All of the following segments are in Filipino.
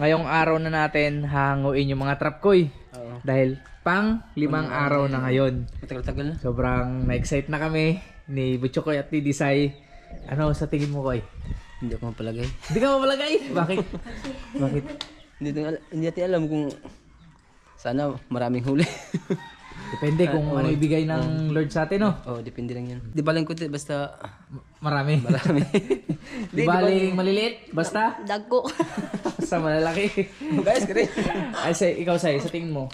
ngayong araw na natin hanguin yung mga trap koy. Oo. Dahil pang limang araw na ngayon. Matagal-tagal na. Sobrang na-excite na kami ni Butchokoy at ni Disay. Ano sa tingin mo, Koy? Hindi ako mapalagay. Hindi ka mapalagay? Bakit? Bakit? Hindi, hindi natin alam kung sana maraming huli. Depende kung ano ibigay ng Lord sa atin, no? oh, depende lang yan. Di balang kunti, basta Marami. marami. Di baling maliliit, basta Dago. sa malalaki. Guys, kare. Ay, sa, ikaw, Say, sa tingin mo,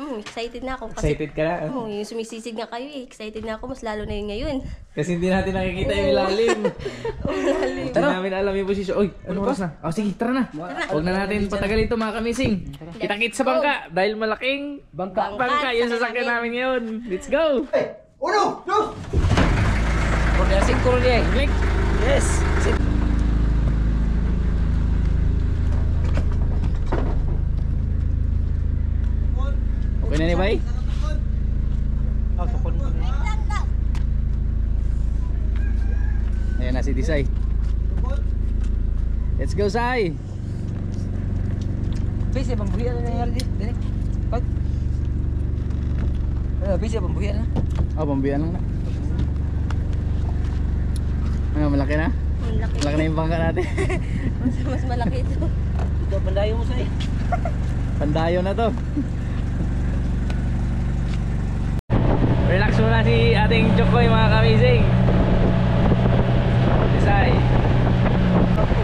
Hmm, excited na ako kasi excited ka na? oh, yung sumisisid nga kayo eh. Excited na ako, mas lalo na yun ngayon. Kasi hindi natin nakikita yung ilalim. Hindi namin alam yung posisyon. Uy, ano oras na? Oh, sige, tara na. Huwag na natin patagalin ito mga kamising. Kita-kit sa bangka dahil malaking bangka, bangka yung sasakyan namin ngayon. Let's go! Kurnia, sing kurnia. Click! Yes. Sing. Na ni Bay? Ayan na si Disay. Let's go, Sai! Bisa bang buhian na nangyari dito? Dini. Pag. Ano, bisa bang buhian na? Oh, pambiyan lang na. Ano, malaki na? Ang laki. Malaki na yung bangka natin. mas, mas malaki ito. Ito, bandayo mo sa'yo. Pandayo na to. Muna si ating Chokoy mga kamising. Isay.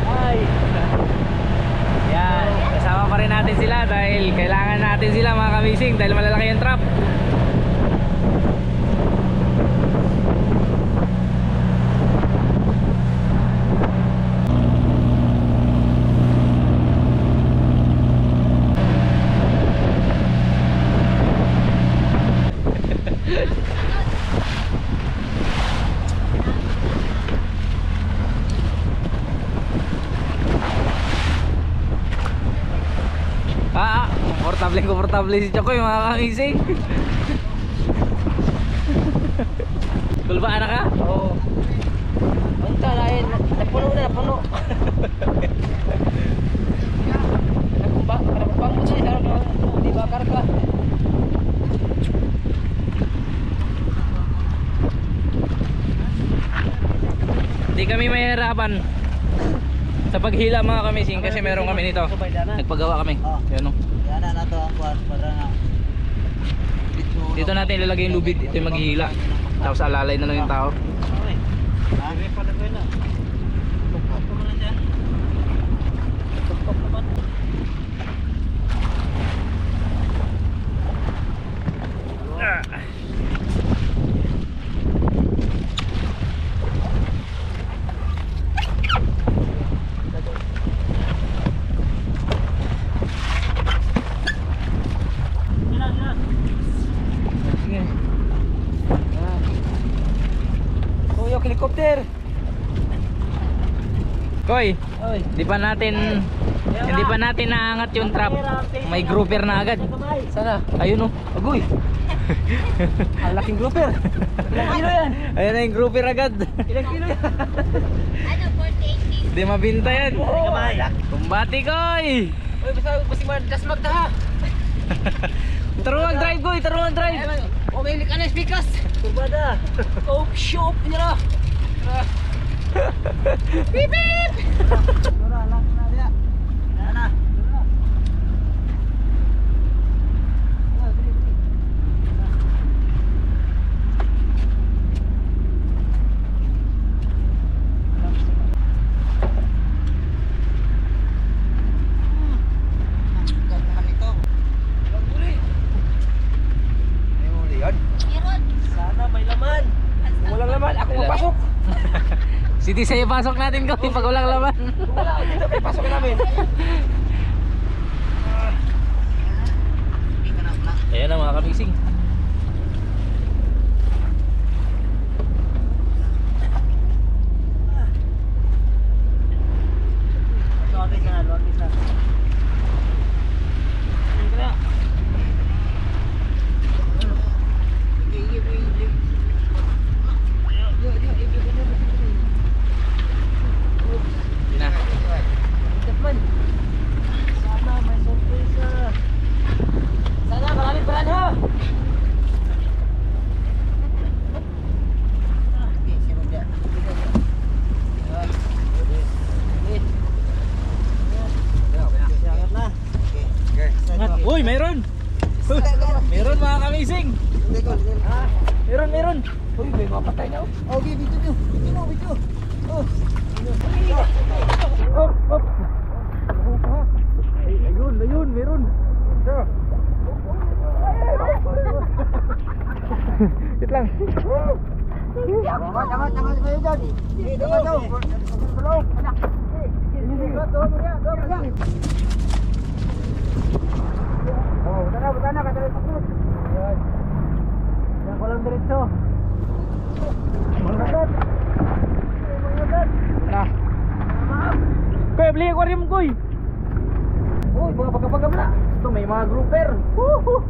Hi. Yan. Kasama pa rin natin sila dahil kailangan natin sila mga kamising dahil malalaki yung trap. Ah, ah, komportable si Chokoy mga kamising. Kulbaan na ka? Oo. Ang talain, napuno na, napuno. Nakumba, nakumbangon siya, laro na, di karga? Hindi kami mahihirapan sa paghila mga kamising kasi meron kami nito. Nagpagawa kami. Yan o. Yan na nato ang kuwan para na Dito natin ilalagay yung lubid. Ito yung maghihila. Tapos alalay na lang yung tao. Lagi pa na na. Tukok pa na dyan. Tukok naman. Sige. Oh, yung helicopter. Koy, Oy. Hindi pa natin hindi pa natin naangat yung trap. May grouper na agad. Sana. Ayun o. Agoy. Ang laking grouper. Ilang kilo yan? Ayun na yung grouper agad. Ilang kilo yan? Ano, 48 Hindi mabinta yan. Kumbati koy. Oy, basta basta madas magda ha. Taruang drive koy, taruang drive. Oh, may ka na speakers. Kurbada. Oh, shop niya na. Dura lang na dia. Yan na. Sana may laman. Kung walang laman, ako mapasok. Si Tisay pasok natin koy pag walang laman. Wala, dito may pasok namin. Ayan na mga kamising. Sorry na, sorry ka. Yun na. Uy, meron! meron mga kamising! Meron, meron! Uy, may mga patay na oh. Okay, video nyo. Video mo, video. Oh. Op, op! Ay, ayun, ayun, meron! Wait lang. Angat, angat, angat kayo dyan. Ka daw. Tulong. Oh, buta na, buta na, kadali sa krus. Yan. Yan ko lang diretso. Mangagat. Mangagat. Na. Kuy, beli aquarium kuy. Uy, mga pagkapagam na. Ito may grouper. Woohoo!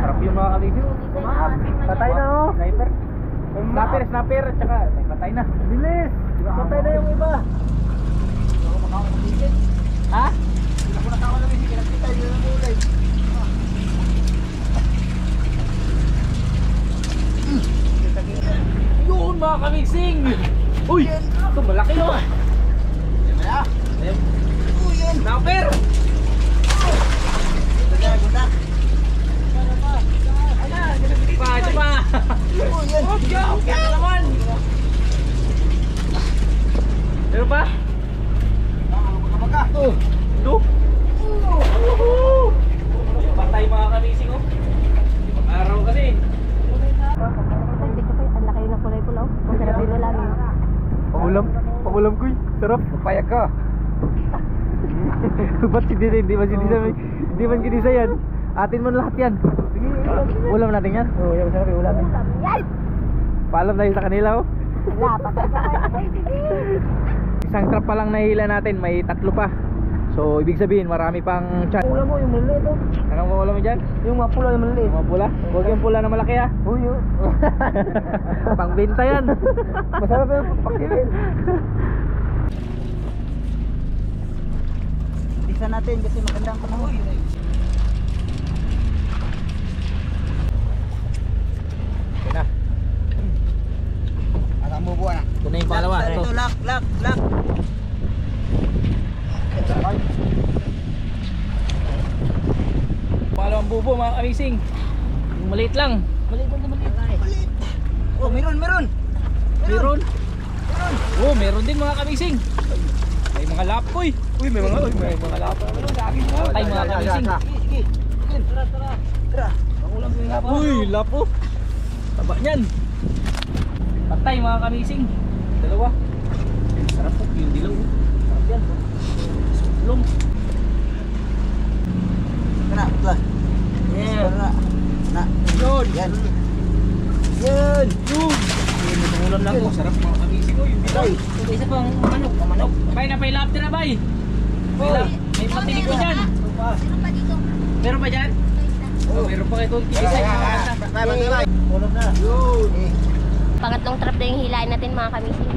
Sarap yung mga. Maap. Patay na oh. Sniper. Snapper, snapper, tsaka may na. Bilis. Patay na yung iba. Ha? Hindi ako nakawa na kasi kinakita yun ang ulay. Yun mga kamising! Uy! Ito malaki yan. Snapper! Pa, ito pa! Huwag ka! Huwag ka naman! Meron pa? Baka. Oh! Ito! Woohoo! Patay mga kamising oh! Araw kasi! Ang laki ng kulay yung ulamin. Paulam, paulam ko Sarap. Papayag ka. Ba't si Disa, hindi ba si Disa, hindi man kinisa yan. Atin man lahat yan. Ulam natin yan. Oo, oh, yan masarap yung ulam. Paalam tayo sa kanila oh. Isang trap pa lang nahila natin, may tatlo pa. So, ibig sabihin, marami pang chan. Ulam mo, yung maliliit oh. Anong ulam mo dyan? Yung mga pula na maliliit. Mga pula? Huwag yung pula na malaki ah. Uy, oh. Pangbenta yan. Masarap yung pakilin. Isa natin kasi magandang panahon. Yan na. At ang bubuan na. Ito na yung pangalawa. Ito. Ito, lock, lock, lock. Pangalawang bubo mga kamising. Yung maliit lang. Maliit na maliit. Maliit. Oh, meron, meron. Meron. Oh, meron din mga kamising. May mga lapoy. Uy, may mga uy, may mga lapoy. Ay, mga kamising. Sige, sige. Tara, tara. Tara. Pangulam ko yung lapo. Uy, lapo. Taba niyan. Patay mga kamising. Dalawa. Sarap po yung dilaw. oh. Sarap yan. Sulong. Kena, betul. Yeah. Tara. Na. Yun. Yan. Yan. Yun. Yun, may ulam lang. Sarap mga kamising. Uy, yung dilaw. Ay. Ito isa pang manok. Manok. Bay na, pay lap na bay. Lap. May patinig ko dyan. Meron pa dito. Meron pa dyan? Oh, meron pa mga bata. Bye, bye, bye. Ulam na. Yun. Pangatlong trap na yung hilain natin mga kamising.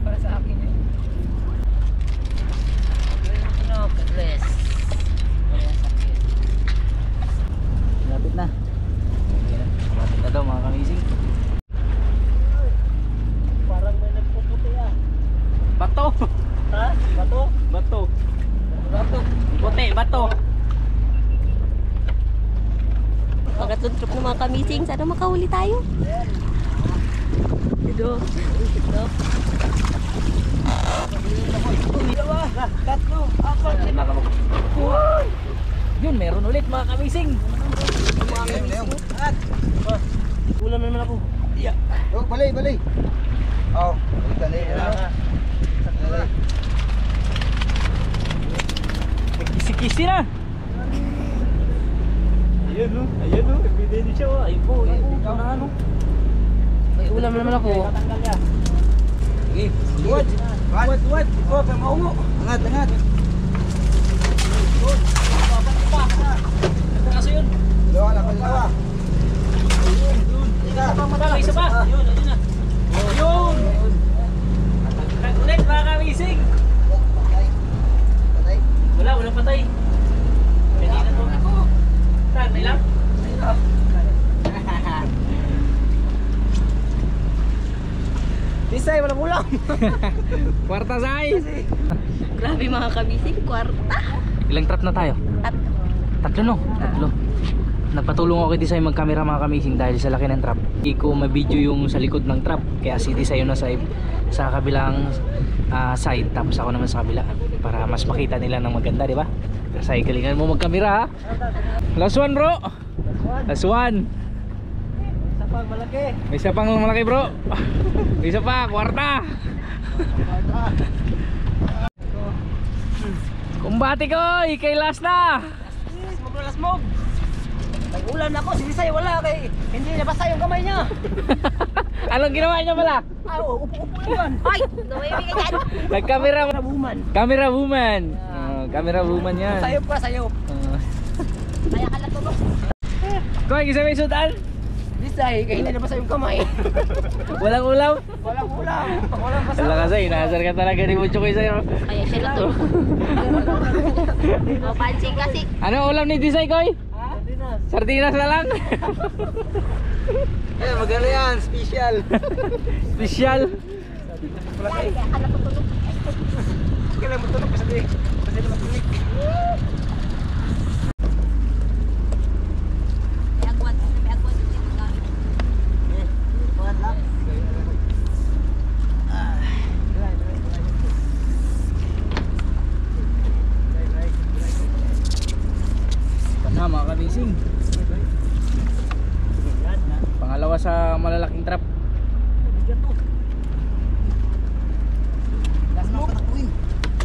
Para sa akin yun. Lapit na. Lapit na daw mga kamising. Parang may nagpuputi ah. Bato! Ha? Bato? Bato! Bato! Puti, bato! Pangatlong trap ng mga kamising. Sana makahuli tayo. Ito. Dalawa. Tatlo. Apat. Lima ka Yun, meron ulit mga kamising. At. Ulam naman ako. Yeah. Oh, balay, balay. Oh, balay. Balay. May kisi-kisi na. Ayan no, ayan no. Everyday din siya. oh. Ayun po, ayun po. Ikaw na ano. May ulam naman ako. Sige. What? What? What? Oh, kay maungo. Angat, angat. Ito kaso yun. Dalawa lang, dalawa. Baka isa pa. Yun, ayun na. Yun. Ulit mga kamising. Patay. Patay. Wala, walang patay. Pwede na to. Saan, may lang? Disay, walang ulam. Kwarta say! Grabe mga kabising, kwarta. Ilang trap na tayo? At Tatlo no? Tatlo. Nagpatulong ako kay Desay mag-camera mga kamising dahil sa laki ng trap. Hindi ko ma-video yung sa likod ng trap. Kaya si Desay yung nasa sa kabilang ah, side tapos ako naman sa kabila para mas makita nila ng maganda, di ba? Desay, galingan mo mag-camera ha. Last one bro. Last one. Sa pag malaki. May isa pang malaki bro. May isa pa, kwarta. Kumbati ko, kay last na. Smoke na smoke. Nag-ulan ako, si Disay wala kay hindi nabasa yung kamay niya. Anong ginawa niya pala? Ay, oh, upo-upo naman. Hoy! Gawin ka dyan! Nag-camera Woman. Camera woman. Ah, camera woman yan. Sayop ka, sayop. Ah. Kaya ka natulog. Koy, isa may sudan. Disay, kay hindi nabasa yung kamay. Walang ulam. Walang ulam. Walang basa. Wala kasi, inaasar ka talaga ni Mucho Koy sa'yo. Kaya siya natulog. o, pansin kasi. Ano ulam ni Disay, Koy? Ha? Dinas. Sardinas na lang. Eh, maganda yan, special. Special. Kailan mo tulog kasi kasi naman tulik. May agwan. May agwan. Tama mga kabising. Pangalawa sa malalaking trap.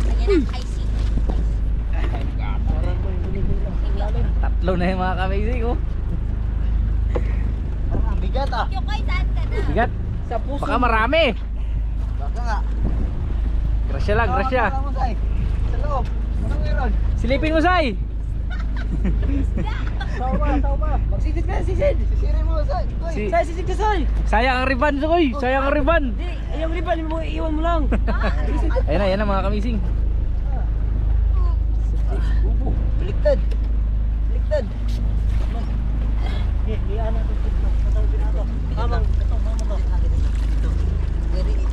Lagyan ng icy. Tatlo na yung mga kabising. Oh. Ang bigat ah. Yung kay saan ka na? Bigat. Sa puso. Baka marami. Baka nga. Sa loob. Anong meron? Silipin mo, Say. Tao ba? Tao ba? Magsisid ka, sisid. Sisirin mo. Koy. Si- Say, sisid ka, Say. Sayang ang riban, Koy. Sayang ang riban. Di, yung riban mo, iwan mo lang. Ayan na, ayan na mga kamising. Bubo. Baliktad. Baliktad. Eh, iyan natin dito. Patawagin nato. Mamang, ito, mamang ito. dito.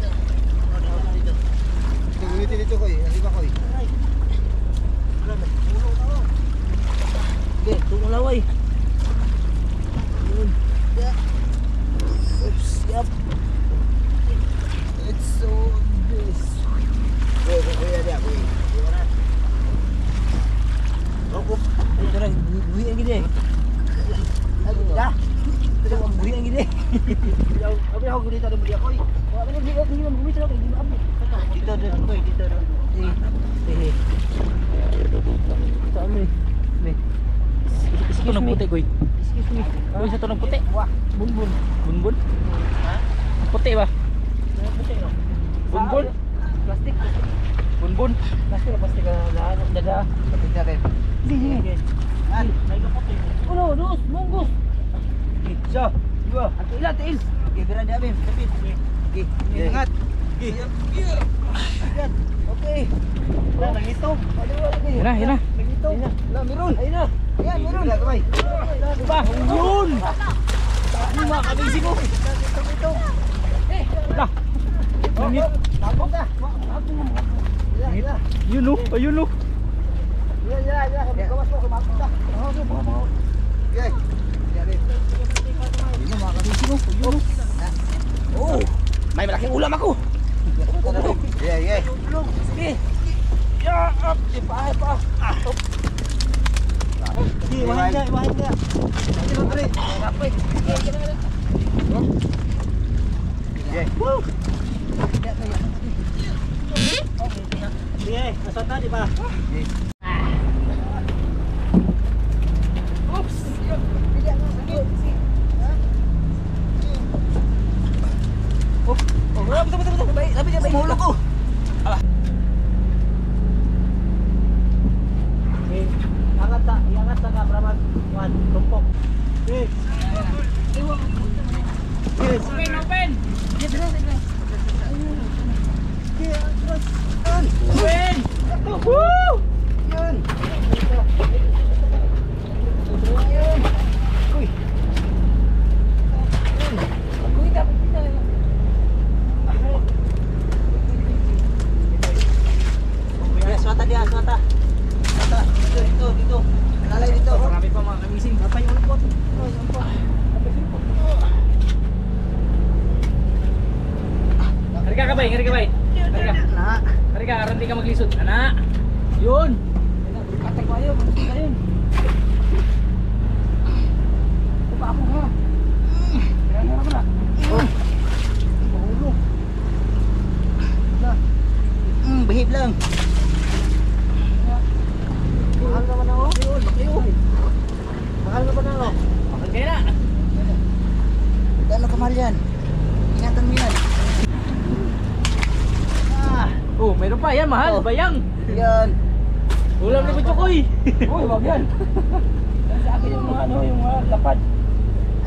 Tingnan dito ko eh. Hindi ba ko eh? Wala na. Ulo na ako. Sige, tumulaway. Yun. Oops, yap. It's so this. Boy, boy, boy, ada boy. Ako. Ito lang, buhi ang gini. Ako, da. Ito lang, buhi ang gini. Abi ako dito ada beli ako eh. Wala na, buhi ang gini. Buhi talaga, hindi maabot. Dito ko eh, dito. Eh, eh. Ito, ano eh. Ito ng puti, Koy. Excuse me. Koy, sa ito ng puti. Bunbun. Bunbun. Puti ba? Ano puti, no? Bunbun. Plastic. Bunbun. Plastic, plastic. Lahat ng dada. Kapit natin. Sige, sige. An? May lukot eh. Uno, dos, munggos. Isa, dua. Ato ilan, tiil. Okay, berada Abim. Kapit. Okay, ingat. Okay. Yan. Okay. Wala, nangitong. Yan na, yan na. Nangitong. Wala, meron. Ayun na. Ayan, meron. Wala kamay. Diba? Yun! Ano mga kabisi ko? Itong, itong. Eh, Wala. Nangit. Tapos na. Na. Yan. Yun o, ayun o. Yan, yan, yan. Kamas mo, baka mo. Okay. Yan mga kabisi ko. Yun. Oh, may malaking ulam ako. Yeah, yeah. Tulong. Sige. Ya, up. Ipa, ipa. Up. Sige, iwahin niya, iwahin niya. Sige, dali. Kapit. Sige, sige, sige. Yeah. Woo! Sige, nasa ta, di ba? Oops! Oh, oh, betul betul betul. Baik, tapi dia baik. Mulut ko. Alah. Okay, angat tak, iangat tak kak Brahman. Wan, tumpok. Okay. Yes. Open, open. Dia terus, terus. Okay, terus. Yun. Open. Woo! Yun. Yun. Uy. Yun. Uy, dapat kita. bay, ngari ka bay. Ngari ka. Na. Ngari ka, aron di ka maglisod. Ana. Yun. Atay ko ayo, gusto ka yun. Tupa ako ha. Kaya nga pala. Oh. Mahulog. Na. Mm, behave lang. Mahal naman ako. Yun, yun. Mahal naman ako. Bakit kaya na? Gano'n kamahal yan? Ingatan mo yan. Ah, Oh, meron pa. Yan, mahal. Oh. Bayang. yan. Ulam ni Butchokoy. Uy, wag yan. Sa akin yung mga ano, yung mga lapad.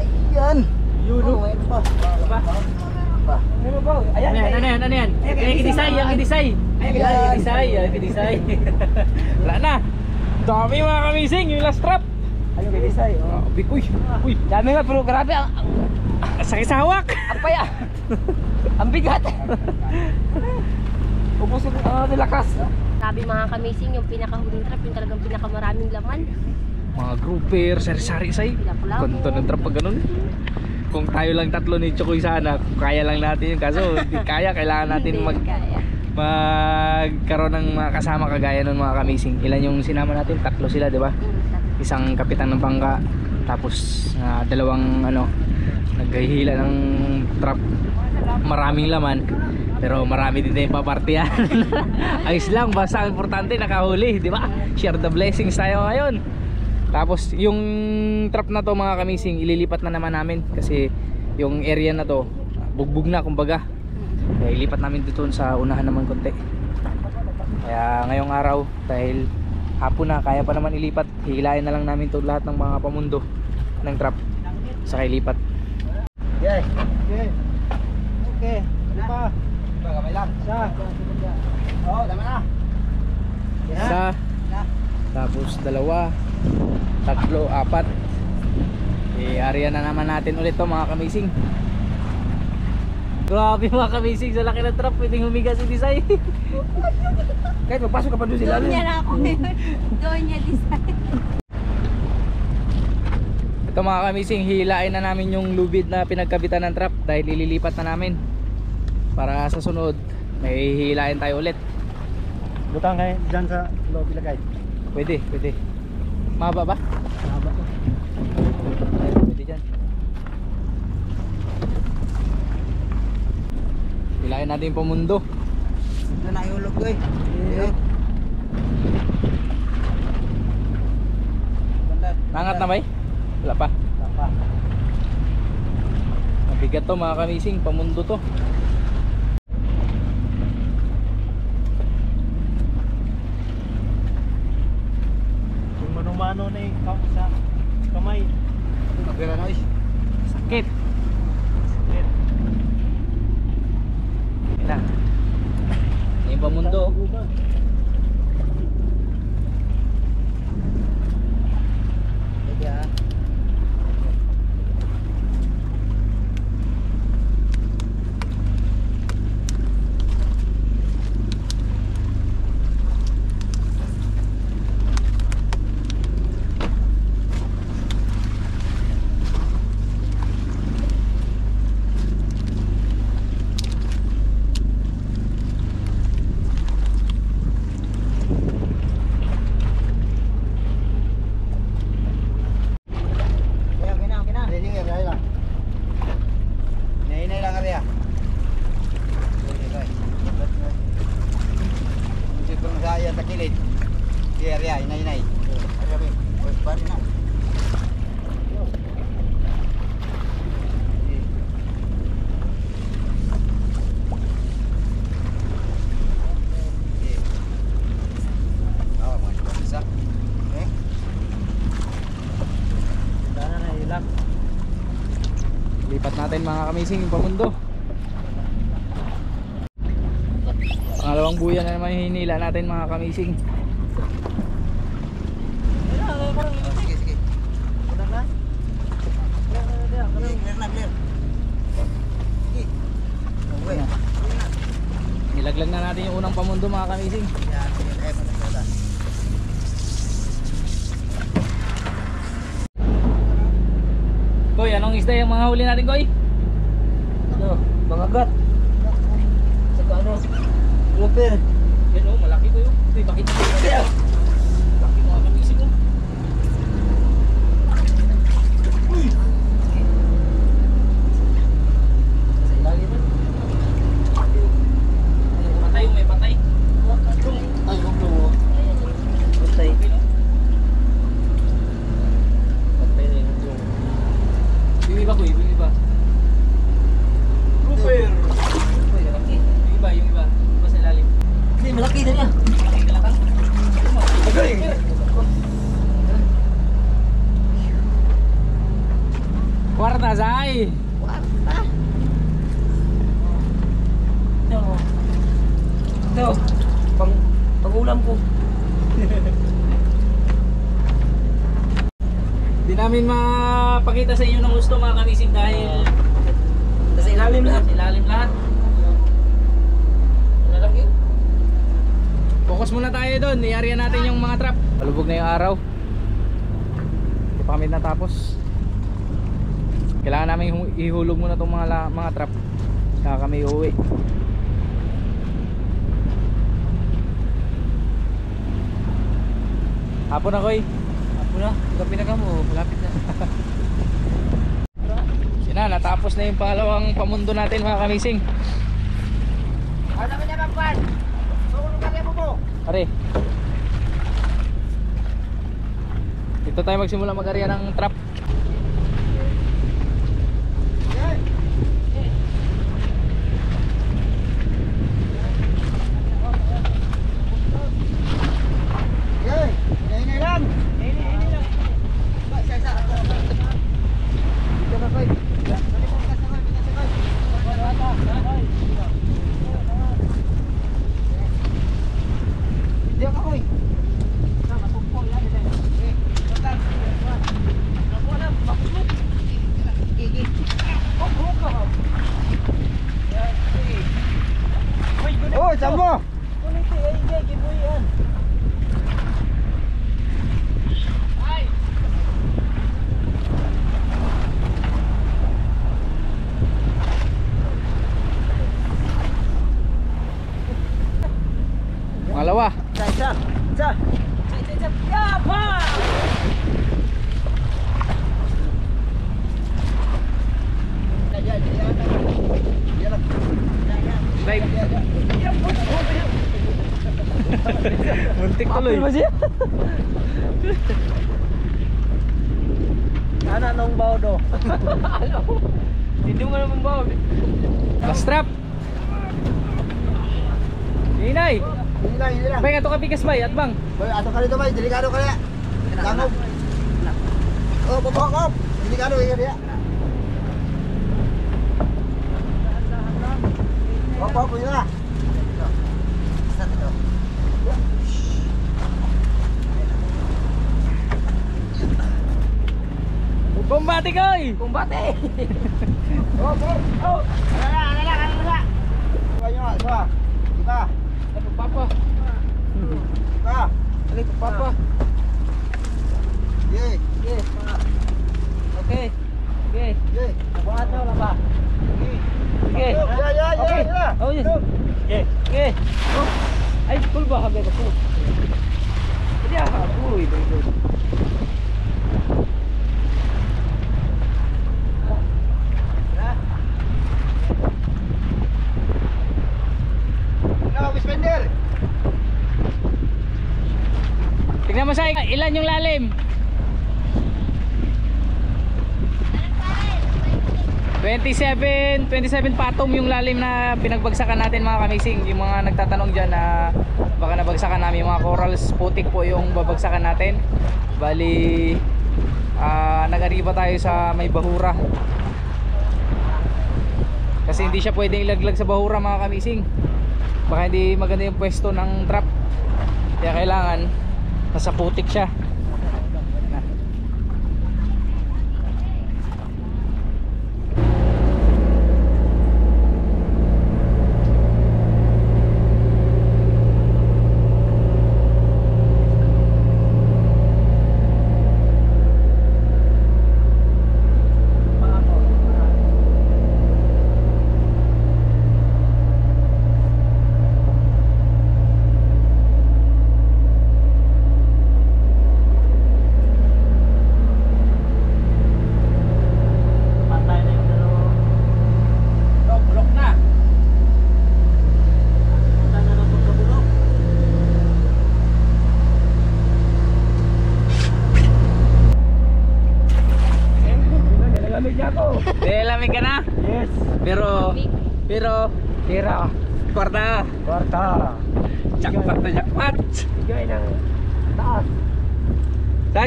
Ayan. Yun, Oh, mayroon pa. Ba? Pa. Ano ba? Ayan, Ano yan, ano yan, ano yan? Yan, kidisay, yan, kidisay. Yan, kidisay, yan, kidisay. Wala na. Dami mga kamising, yung last trap. Ayun kay Disay. Oh. Grabe, uy, uy. Dami nga, pero grabe ang Ang sakit sa hawak. ang paya. ang bigat. Ubusin uh, nilakas. Sabi mga kamising, yung pinakahuling trap, yung talagang pinakamaraming laman. Mga grouper, sari-sari say. Konto ng trap pag ganun. Kung tayo lang tatlo ni Chokoy sana, kaya lang natin yun. Kaso, hindi kaya, kailangan natin mag kaya. magkaroon ng mga kasama kagaya ng mga kamising. Ilan yung sinama natin? Tatlo sila, di ba? Isang kapitan ng bangka, tapos ah, dalawang ano, naghihila ng trap. Maraming laman, pero marami din tayong papartiyan. Ayos lang, basta ang importante nakahuli, di ba? Share the blessings tayo ngayon. Tapos yung trap na to mga kamising, ililipat na naman namin kasi yung area na to bugbog na kumbaga. Kaya ilipat namin dito sa unahan naman konti. Kaya ngayong araw dahil hapon na kaya pa naman ilipat, hihilain na lang namin to lahat ng mga pamundo ng trap sa ilipat. Yes. Okay. Okay. Ano pa? Ba, kamay lang. Sa. Oo, tama na. Isa, tapos dalawa, tatlo, apat. I-area na naman natin ulit to mga kamising. Grabe mga kamising, sa laki ng trap, pwedeng humiga si Disay. Kahit magpasok ka pa doon sila. Doon niya na ako ngayon. Doon niya design. Ito mga kamising, hihilain na namin yung lubid na pinagkabitan ng trap dahil ililipat na namin. Para sa sunod, may hihilain tayo ulit. Butang kayo dyan sa loob ilagay. Pwede, pwede. Mahaba ba? Mahaba to. Pwede dyan. Hilain natin yung pamundo. Na iulog ko eh. Nangat na ba eh? Wala pa. Tapa. Mabigat to mga kamising, pamundo to. Kung manumano na yung ka- sa kamay. Magkira na eh. Sakit. Ina. Yung pamundo. Pwede ah. Kaya, okay na, okay na. Sige, sige, kaya lang. Inainay lang kaya. Sige, sige. Hindi ko sa iya sa kilid. Sige, kaya, inay-inay. Kaya, kaya. Oy, pari na. Sige. Sige. Ah, mga isa. Okay. Sana na ilak. Lipat natin mga kamising yung pamundo. Pangalawang buya na naman yung hinila natin mga kamising. Sige, sige. Nilaglag na natin yung unang pamundo mga kamising. Anong isda yung mga huli natin Koy? Ano? Mangagat. Ano? Grouper. Yan oh, malaki ko yun. Uy, bakit ito? Laki mga kamising oh. Sa ilalim mo. Patay, may patay. Ay, huwag mo. Patay. Patay na yung yung. Yung iba ko, yung iba. Grouper. Uy, malaki. Yung iba, yung iba. Yung iba sa ilalim. Hindi, malaki na niya. Malaki ka lang. Magaling. Kwarta, Zay! Kwarta. Ito. Ito. Pang, pang-ulam ko. Di namin mapakita sa inyo ng gusto mga kamising dahil Sa ilalim lahat. sa ilalim lahat. Malaki. Focus muna tayo doon. Iarihan natin yung mga trap. Palubog na yung araw. Hindi pa kami natapos. Kailangan namin ihu- ihulog muna itong mga, mga trap. Kaya kami uuwi. Hapon na koy. Ako na. Gabi na ka mo. Malapit na. Yan na, natapos na yung pangalawang pamundo natin mga kamising. Ano naman niya magpan? Sukulong ka mo mo. Are. Dito tayo magsimula mag-area ng trap. Yay! Ngayon lang! Ngayon lang! Ba, isa isa. Dito ka, Koy. Dali mo ka sa Koy, bigas sa Koy. Wala ka, Koy. Diyan ka, Koy. Sama, pumpo, yan, yan. Eh, total. Ako na, makulot. Gigi. Oh, buhok ka, oh. Yan, sige. Oh, sambo! Kulit eh, ay, giboy yan. Pangalawa. Isa, isa, isa. Isa, isa, isa. Yapa! Live. Tuloy. Ano nung bao do? Hindi mo naman bao. Last trap. Inay. Hindi lang. Bay ato ka pikas bay at bang. Boy, ato ka dito, boy. Delikado ka niya. Langog. Oh, bubok, oh. Delikado, iya dia. Hop, hop, Kumbati koy. Kumbate! Hop, hop, hop. Ano na, ano na, ano na. Suwa nyo, suwa. Iba, Papa. iba. Alay papa. Ye, Okay. Okay. Okay. ye. Buhat na lang ba? Sige. Ya, ya, ya, Okay. Oh, yes. Okay. Okay. Oh. Ay, full ba habi ko? Hindi ah. Uy, very good. No, Wispender. Tingnan mo sa ilan yung lalim? 27, 27 patom yung lalim na pinagbagsakan natin mga kamising Yung mga nagtatanong dyan na baka nabagsakan namin yung mga corals putik po yung babagsakan natin Bali, ah, nag-ariba tayo sa may bahura Kasi hindi siya pwedeng ilaglag sa bahura mga kamising Baka hindi maganda yung pwesto ng trap. Kaya kailangan nasa putik siya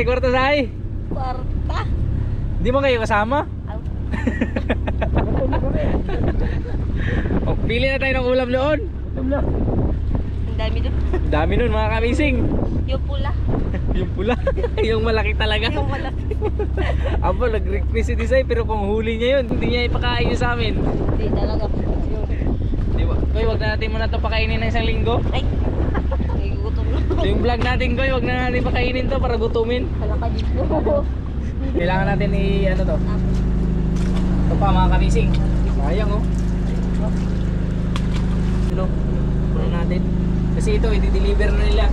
kwarta say. Kwarta. Hindi mo kayo kasama? O, pili na tayo ng ulam noon. Ang dami doon. Dami nun mga kamising. Yung pula. Yung pula. yung malaki talaga. Yung malaki. Abo, nag-request si Desai pero kung huli niya yun, hindi niya ipakain yun sa amin. Hindi talaga. Di ba? Koy, wag na natin muna to pakainin ng isang linggo. ay. Na. Yung vlog natin, Koy, wag na natin pakainin to para gutumin. Wala ka dito. Kailangan natin i ano to. Ito pa mga kamising. Sayang oh. Ano? Puno natin. Kasi ito, i-deliver na nila.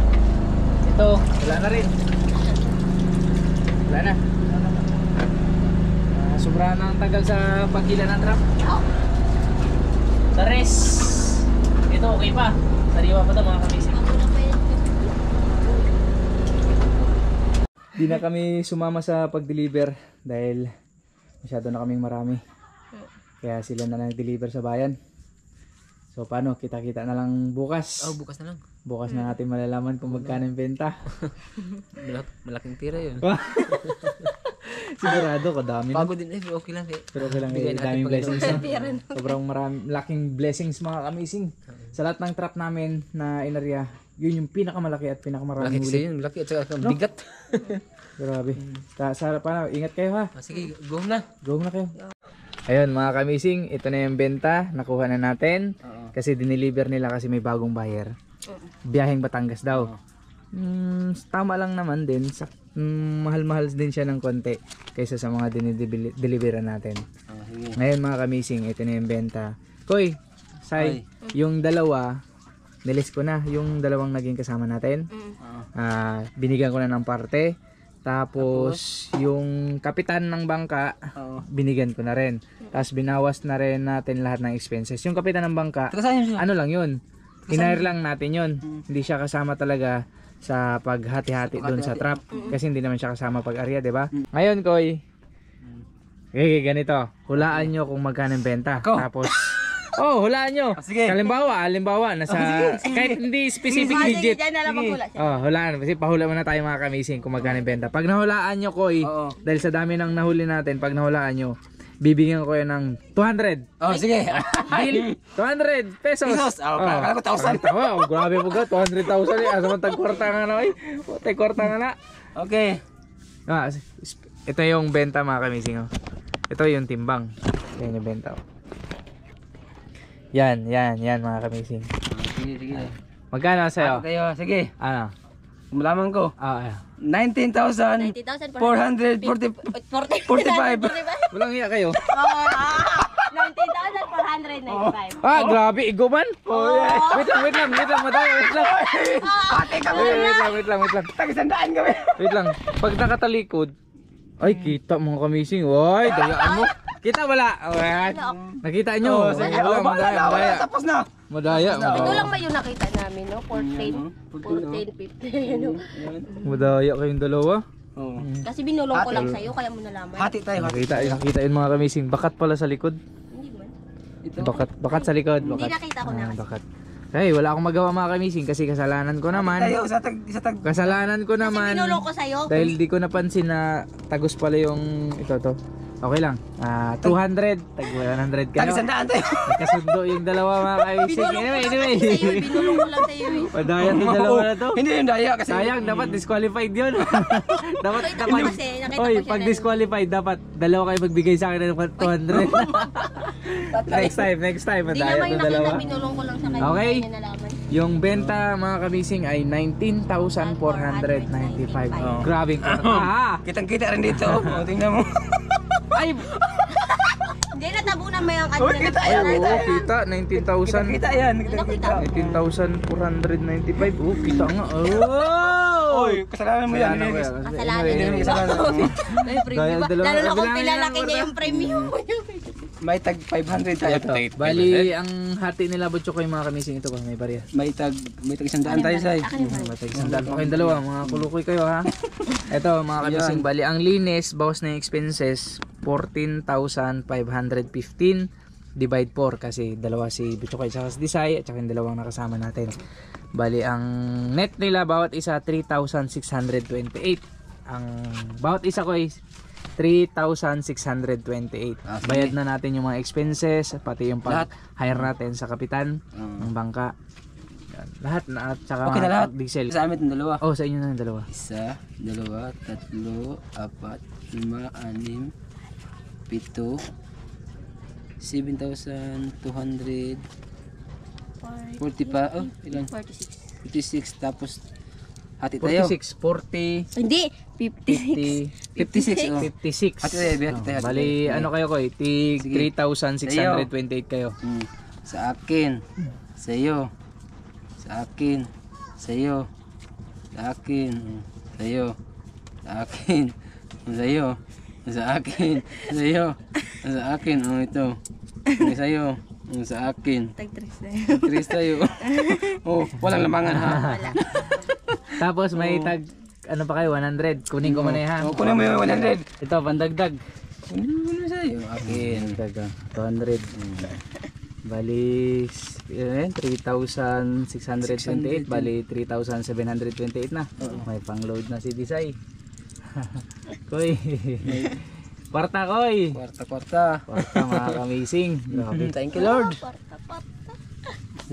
Ito, wala na rin. Wala na. Ah, sobra na ang tagal sa paghila ng trap. Sa rest. Ito, okay pa. Sariwa pa to mga kamising. Di na kami sumama sa pag-deliver dahil masyado na kaming marami. Kaya sila na lang deliver sa bayan. So paano, kita-kita na lang bukas. Oh, bukas na lang. Bukas na natin malalaman kung magkano yung benta. Malak malaking tira yun. Sigurado ko dami. Bago din eh, okay lang eh. Pero kailang Bigay eh, natin daming blessings. Sobrang marami, laking blessings mga kamising. Sa lahat ng trap namin na inarya, yun yung pinakamalaki at Malaki pinakamaraming kasi yun, malaki at saka bigat. Grabe. Sa, sa, paano, ingat kayo ha. Ah, sige, go na. Go na kayo. Ayun mga kamising, ito na yung benta. Nakuha na natin. Kasi dineliver nila kasi may bagong buyer. Biyaheng Batangas daw. Mm, tama lang naman din. Sa, mm, mahal-mahal din siya ng konti kaysa sa mga dinideliveran natin. Ah, sige. Ngayon mga kamising, ito na yung benta. Koy, Sai, yung dalawa, nilis ko na. Yung dalawang naging kasama natin. Mm. Ah, binigyan ko na ng parte. Tapos, yung kapitan ng bangka, Oo. binigyan ko na rin. Tapos binawas na rin natin lahat ng expenses. Yung kapitan ng bangka, ano lang yun? Hinair lang natin yun. Hindi siya kasama talaga sa paghati-hati doon sa trap. Kasi hindi naman siya kasama pag-arya, di ba? Ngayon, Koy, okay, ganito. Hulaan nyo kung magkano yung benta. Ako? Tapos, oh, hulaan nyo. sige. Halimbawa, halimbawa, nasa, kahit hindi specific digit. Na lang magpula siya. Oh, hulaan. Kasi pahula muna tayo mga kamising kung magkano yung benta. Pag nahulaan nyo, Koy, Oo. dahil sa dami ng nahuli natin, pag nahulaan nyo, bibigyan ko kayo ng 200. Oh, sige. Deal? 200 pesos. Pesos? Oh, kala ko 1,000. Tawa, oh, grabe po ka. 200,000 eh. Asa man tag-kwarta nga na eh. Tag-kwarta nga na. Okay. Ah, ito yung benta mga kamising. Oh. Ito yung timbang. Yan yung benta. Oh. Yan, yan, yan mga kamising. Sige, sige. Magkano sa'yo? Ako kayo, sige. Ano? Malaman ko. Ah, ah. 19,000. 90,000 440 40. 45. Walang iya kayo. Ah, 19,495. Ah, grabe, iguman. Oh, yeah. Wait lang, wait lang, wait lang, madaya, wait lang. Ate ka Wait, wait lang, wait lang, wait lang. Tagisandaan kami. Wait lang. Pag nakatalikod, ay, kita mga kamising. Uy, dayaan mo. Kita wala. Ayan. Nakita nyo. Oh, sige. Wala, Oh, madaya, madaya. Tapos na. Madaya, Ito lang ba yung nakita namin, no? 14, 14, 15. no? Madaya kayong dalawa. Oh. Kasi binulong ko lang sa'yo, kaya mo nalaman. Hati tayo. Nakita, nakita yun mga kamising. Bakat pala sa likod. Hindi man. Ito. Bakat, bakat sa likod. Hindi Bakat. nakita ko na Ah, kasi. bakat. Ay, wala akong magawa mga kamising kasi kasalanan ko naman. Tayo, sa tag, sa tag. Kasalanan ko Kasi naman. binulong ko sa'yo. Dahil di ko napansin na tagos pala yung ito to. Okay lang. Ah, 200. Tag 100 kayo. Tagisandaan tayo. Nagkasundo yung dalawa mga ko Anyway, anyway. sa'yo. Binulong ko lang sa'yo eh. Madaya yung dalawa na to. Hindi yung daya kasi. Sayang, dapat disqualified yun. dapat, dapat, kasi, Oy, pag disqualified, dapat dalawa kayo magbigay sa akin ng 200. next time, next time, Hindi naman yung nakita, binulong ko lang sa kanya. Okay. Yung benta mga kamising ay 19,495. Oh. Grabing ah! Kitang kita rin dito. O, tingnan mo. Ay! Hindi, natabunan mo yung ano Uy, na kita Ay, yan, oo, kita. kita. Kita 19,000. kita yan. Kita kita. kita? 19,495. Oh, kita nga. Oh! Oy, kasalanan mo yan. Kasalanan Linis. yan. Kasalanan mo. Ay, premium Lalo na kung lang, niya yung premium mo. May tag 500 tayo. Ito. Bali, ang hati nila butso ko yung mga kamising ito ba? May barya. May tag, may tag isang daan tayo. Matay isang daan pa kayong dalawa, mga kulukoy kayo ha. Ito mga kamising, bali ang linis, bawas na yung expenses, 14,515. divide 4 kasi dalawa si Bichokay sa Disay at saka yung dalawang nakasama natin. Bali, ang net nila bawat isa 3,628. Ang bawat isa ko is 3,628. Ah, sige. Bayad na natin yung mga expenses, pati yung pag-hire natin sa kapitan Mm. ng bangka. Yan. Lahat na at saka Okay na lahat. diesel. Sa amin itong dalawa. Oh, sa inyo na yung dalawa. Isa, dalawa, tatlo, apat, lima, anim, pito, 7,240 pa, oh, ilan? 46. 56, tapos hati tayo. 46, 40, Hindi, 56. 50, 56, oh. 56. Hati tayo, hati tayo, hati Bali, tayo. ano kayo ko eh, tig Sige. 3,628 kayo. Hmm. Sa akin, sa iyo, sa akin, sa iyo, sa akin, sa iyo, sa akin, sa iyo, sa akin, sa iyo, sa akin, oh ito, Yung sa iyo, yung sa akin, Tag 3 na Chris tayo. oh, walang lamangan ha. Tapos may tag, ano pa kayo, 100. Kunin ko muna yan, ha. Oh, kunin mo yung 100. Ito, pandagdag. Kunin mo muna sa iyo. Akin. Pandagdag, ah. 200. Bali, eh, 3,628. Bali, 3,728 na. May pang-load na si Disay. Koy. Kwarta, koy. Kwarta-kwarta. Kwarta, mga kamising. Grabe. Thank you Lord. Porta, porta.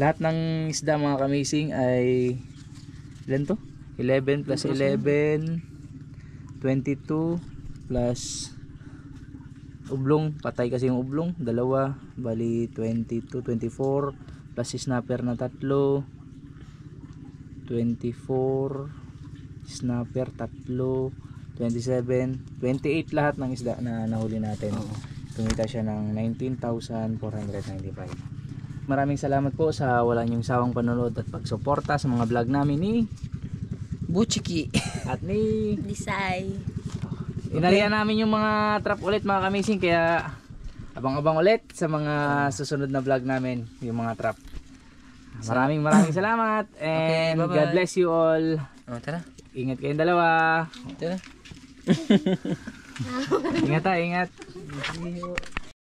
Lahat ng isda mga kamising ay ilan to? 11 plus 11 22 plus ublong, patay kasi yung ublong, dalawa, bali 22, 24 plus snapper na tatlo 24 snapper tatlo 27, 28 lahat ng isda na nahuli natin. Tumita siya ng 19,495. Maraming salamat po sa wala niyong sawang panonood at pagsuporta sa mga vlog namin ni Buchiki. at ni Disay. Inarihan namin yung mga trap ulit mga kamising kaya abang-abang ulit sa mga susunod na vlog namin yung mga trap. Maraming maraming salamat and bye-bye. God bless you all. Oh, tara. Ingat kayong dalawa. Tara. Ingat ha, ingat.